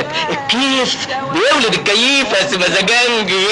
نفسك الكيف بيولد الكيف يا سي مزاجنجي